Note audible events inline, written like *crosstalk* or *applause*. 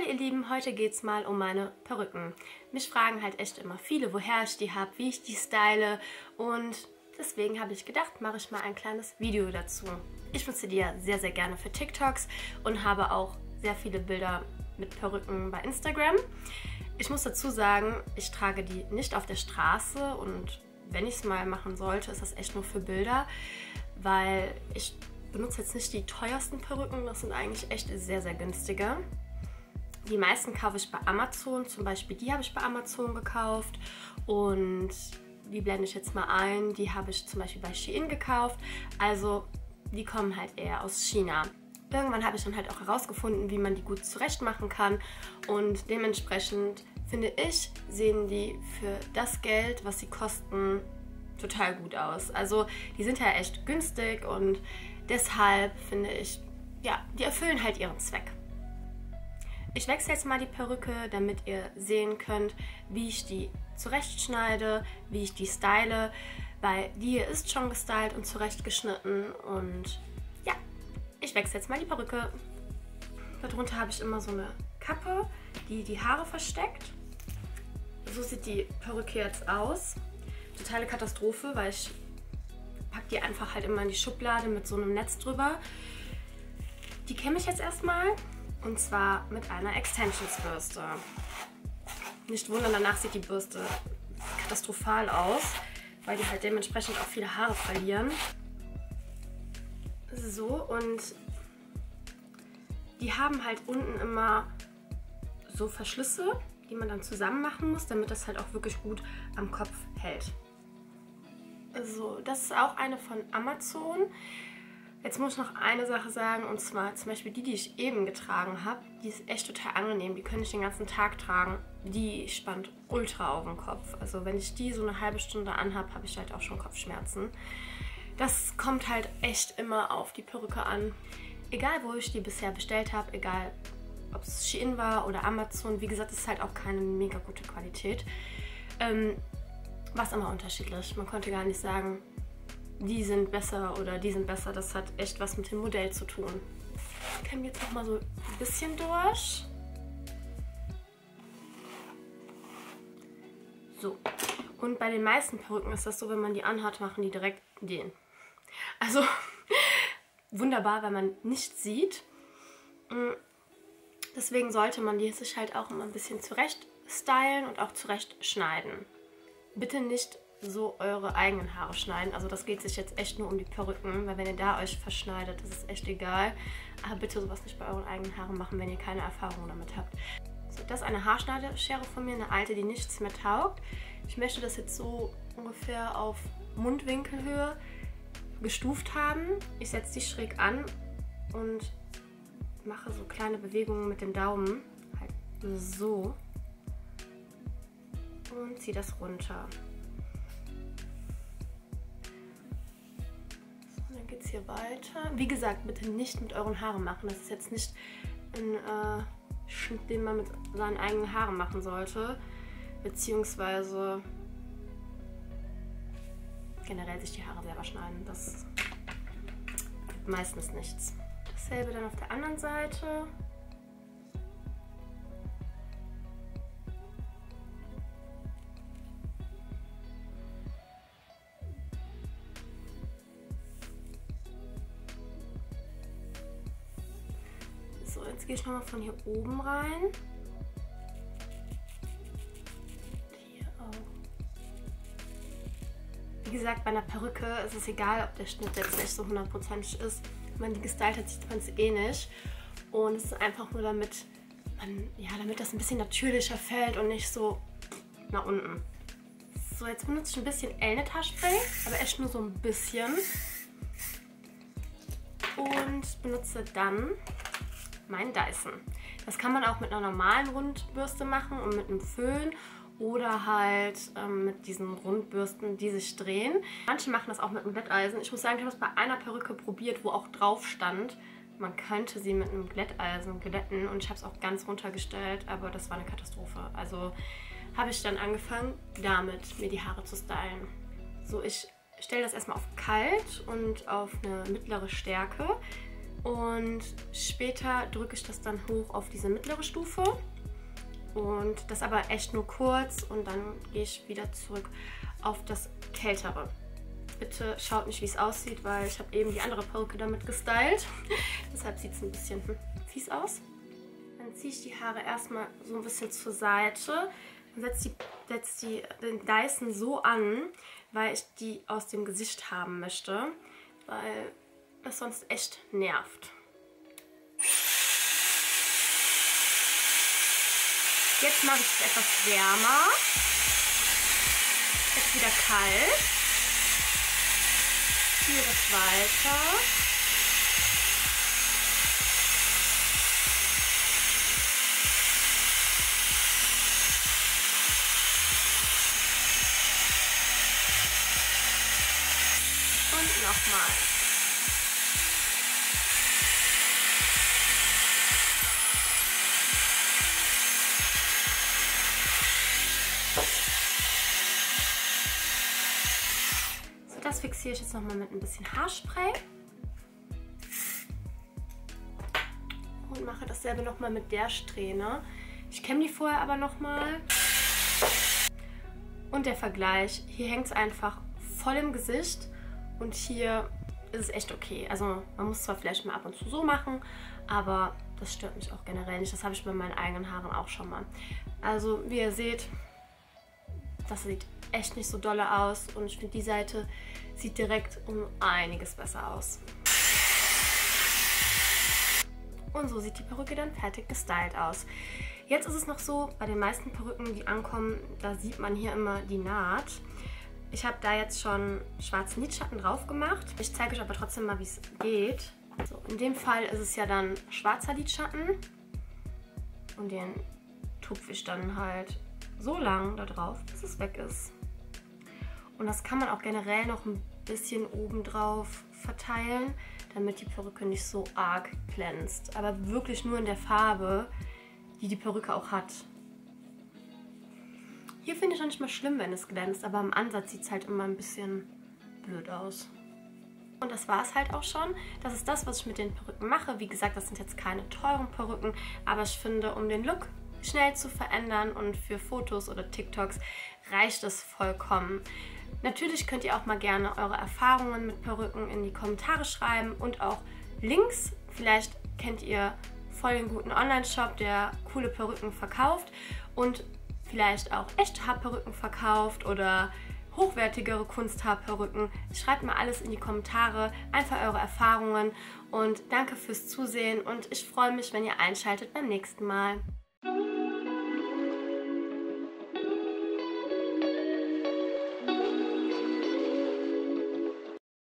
Hallo ihr Lieben, heute geht es mal um meine Perücken. Mich fragen halt echt immer viele, woher ich die habe, wie ich die style und deswegen habe ich gedacht, mache ich mal ein kleines Video dazu. Ich nutze die ja sehr, sehr gerne für TikToks und habe auch sehr viele Bilder mit Perücken bei Instagram. Ich muss dazu sagen, ich trage die nicht auf der Straße und wenn ich es mal machen sollte, ist das echt nur für Bilder, weil ich benutze jetzt nicht die teuersten Perücken, das sind eigentlich echt sehr, sehr günstige. Die meisten kaufe ich bei Amazon, zum Beispiel die habe ich bei Amazon gekauft und die blende ich jetzt mal ein. Die habe ich zum Beispiel bei Shein gekauft. Also die kommen halt eher aus China. Irgendwann habe ich dann halt auch herausgefunden, wie man die gut zurecht machen kann und dementsprechend finde ich, sehen die für das Geld, was sie kosten, total gut aus. Also die sind ja echt günstig und deshalb finde ich, ja, die erfüllen halt ihren Zweck. Ich wechsle jetzt mal die Perücke, damit ihr sehen könnt, wie ich die zurechtschneide, wie ich die style, weil die hier ist schon gestylt und zurechtgeschnitten und ja, ich wechsle jetzt mal die Perücke. Darunter habe ich immer so eine Kappe, die die Haare versteckt. So sieht die Perücke jetzt aus. Totale Katastrophe, weil ich packe die einfach halt immer in die Schublade mit so einem Netz drüber. Die kämme ich jetzt erstmal und zwar mit einer Extensionsbürste. Nicht wundern, danach sieht die Bürste katastrophal aus, weil die halt dementsprechend auch viele Haare verlieren. So, und die haben halt unten immer so Verschlüsse, die man dann zusammen machen muss, damit das halt auch wirklich gut am Kopf hält. So, das ist auch eine von Amazon. Jetzt muss ich noch eine Sache sagen und zwar zum Beispiel die, die ich eben getragen habe. Die ist echt total angenehm, die könnte ich den ganzen Tag tragen. Die spannt ultra auf den Kopf. Also wenn ich die so eine halbe Stunde anhabe, habe ich halt auch schon Kopfschmerzen. Das kommt halt echt immer auf die Perücke an. Egal wo ich die bisher bestellt habe, egal ob es Shein war oder Amazon, wie gesagt, es ist halt auch keine mega gute Qualität. Ähm, war immer unterschiedlich. Man konnte gar nicht sagen, die sind besser oder die sind besser. Das hat echt was mit dem Modell zu tun. Ich kämme jetzt noch mal so ein bisschen durch. So. Und bei den meisten Perücken ist das so, wenn man die anhat, machen die direkt den. Also *laughs* wunderbar, wenn man nichts sieht. Mm. Deswegen sollte man die sich halt auch immer ein bisschen zurecht stylen und auch zurecht schneiden. Bitte nicht so eure eigenen Haare schneiden. Also das geht sich jetzt echt nur um die Perücken, weil wenn ihr da euch verschneidet, das ist echt egal. Aber bitte sowas nicht bei euren eigenen Haaren machen, wenn ihr keine Erfahrung damit habt. So, das ist eine Haarschneideschere von mir, eine alte, die nichts mehr taugt. Ich möchte das jetzt so ungefähr auf Mundwinkelhöhe gestuft haben. Ich setze die schräg an und mache so kleine Bewegungen mit dem Daumen. Halt so. Und ziehe das runter. Hier weiter. Wie gesagt, bitte nicht mit euren Haaren machen. Das ist jetzt nicht ein äh, Schnitt, den man mit seinen eigenen Haaren machen sollte. Beziehungsweise generell sich die Haare selber schneiden. Das gibt meistens nichts. Dasselbe dann auf der anderen Seite. Jetzt gehe ich nochmal von hier oben rein. Wie gesagt, bei einer Perücke ist es egal, ob der Schnitt jetzt nicht so hundertprozentig ist. Wenn man die gestylt hat, sieht man es eh nicht. Und es ist einfach nur damit, man, ja, damit das ein bisschen natürlicher fällt und nicht so nach unten. So, jetzt benutze ich ein bisschen Elnett-Haarspray, aber echt nur so ein bisschen. Und benutze dann meinen Dyson. Das kann man auch mit einer normalen Rundbürste machen und mit einem Föhn oder halt ähm, mit diesen Rundbürsten, die sich drehen. Manche machen das auch mit einem Glätteisen. Ich muss sagen, ich habe es bei einer Perücke probiert, wo auch drauf stand, man könnte sie mit einem Glätteisen glätten und ich habe es auch ganz runtergestellt, aber das war eine Katastrophe. Also habe ich dann angefangen, damit mir die Haare zu stylen. So, ich stelle das erstmal auf kalt und auf eine mittlere Stärke Und später drücke ich das dann hoch auf diese mittlere Stufe. Und das aber echt nur kurz und dann gehe ich wieder zurück auf das kältere. Bitte schaut nicht, wie es aussieht, weil ich habe eben die andere Perücke damit gestylt. *laughs* Deshalb sieht es ein bisschen hm, fies aus. Dann ziehe ich die Haare erstmal so ein bisschen zur Seite und setze die, setz die, den Dyson so an, weil ich die aus dem Gesicht haben möchte, weil das sonst echt nervt. Jetzt mache ich es etwas wärmer. Jetzt wieder kalt. Ziehe das weiter. und nochmal. So, das fixiere ich jetzt nochmal mit ein bisschen Haarspray. Und mache dasselbe nochmal mit der Strähne. Ich kämme die vorher aber nochmal. Und der Vergleich, hier hängt es einfach voll im Gesicht und hier ist es echt okay. Also man muss zwar vielleicht mal ab und zu so machen, aber das stört mich auch generell nicht. Das habe ich bei meinen eigenen Haaren auch schon mal. Also wie ihr seht, das sieht echt nicht so dolle aus und ich finde die Seite sieht direkt um einiges besser aus. Und so sieht die Perücke dann fertig gestylt aus. Jetzt ist es noch so, bei den meisten Perücken, die ankommen, da sieht man hier immer die Naht. Ich habe da jetzt schon schwarzen Lidschatten drauf gemacht. Ich zeige euch aber trotzdem mal, wie es geht. So, in dem Fall ist es ja dann schwarzer Lidschatten. Und den tupfe ich dann halt so lang da drauf, bis es weg ist. Und das kann man auch generell noch ein bisschen oben drauf verteilen, damit die Perücke nicht so arg glänzt. Aber wirklich nur in der Farbe, die die Perücke auch hat. Hier finde ich noch nicht mal schlimm, wenn es glänzt, aber im Ansatz sieht es halt immer ein bisschen blöd aus. Und das war es halt auch schon. Das ist das, was ich mit den Perücken mache. Wie gesagt, das sind jetzt keine teuren Perücken, aber ich finde, um den Look schnell zu verändern und für Fotos oder TikToks reicht es vollkommen. Natürlich könnt ihr auch mal gerne eure Erfahrungen mit Perücken in die Kommentare schreiben und auch Links. Vielleicht kennt ihr voll den guten Online-Shop, der coole Perücken verkauft und vielleicht auch echte Haarperücken verkauft oder hochwertigere Kunsthaarperücken. Schreibt mal alles in die Kommentare, einfach eure Erfahrungen und danke fürs Zusehen und ich freue mich, wenn ihr einschaltet beim nächsten Mal.